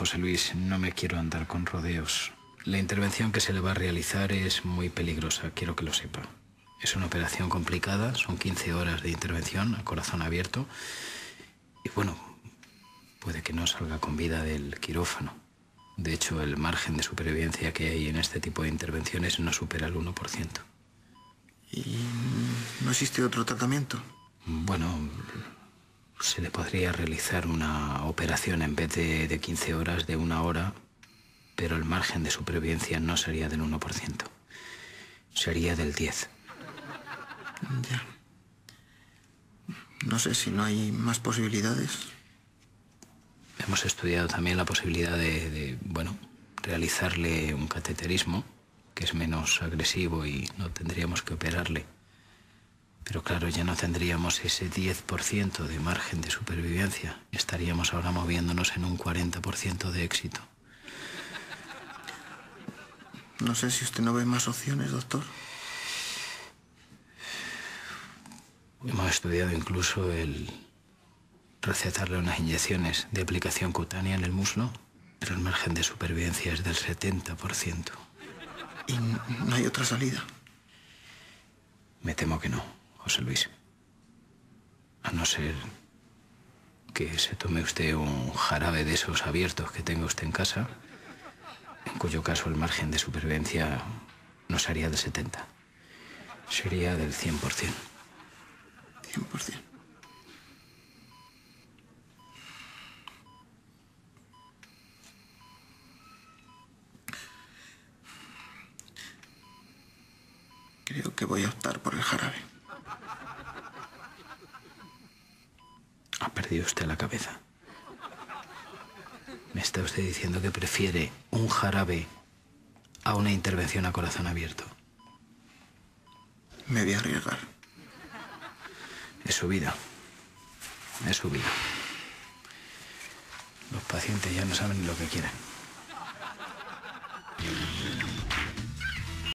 José Luis, no me quiero andar con rodeos. La intervención que se le va a realizar es muy peligrosa, quiero que lo sepa. Es una operación complicada, son 15 horas de intervención a corazón abierto. Y bueno, puede que no salga con vida del quirófano. De hecho, el margen de supervivencia que hay en este tipo de intervenciones no supera el 1%. ¿Y no existe otro tratamiento? Bueno, se le podría realizar una operación en vez de, de 15 horas, de una hora, pero el margen de supervivencia no sería del 1%, sería del 10%. Ya. No sé si no hay más posibilidades. Hemos estudiado también la posibilidad de, de, bueno, realizarle un cateterismo, que es menos agresivo y no tendríamos que operarle. Pero claro, ya no tendríamos ese 10% de margen de supervivencia. Estaríamos ahora moviéndonos en un 40% de éxito. No sé si usted no ve más opciones, doctor. Hemos estudiado incluso el recetarle unas inyecciones de aplicación cutánea en el muslo, pero el margen de supervivencia es del 70%. ¿Y no hay otra salida? Me temo que no, José Luis. A no ser que se tome usted un jarabe de esos abiertos que tenga usted en casa, en cuyo caso el margen de supervivencia no sería del 70, sería del 100%. 100%. Creo que voy a optar por el jarabe. Perdido usted la cabeza. Me está usted diciendo que prefiere un jarabe a una intervención a corazón abierto. Me voy a arriesgar. Es su vida. Es su vida. Los pacientes ya no saben lo que quieren.